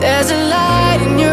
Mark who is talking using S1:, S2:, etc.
S1: There's a light in your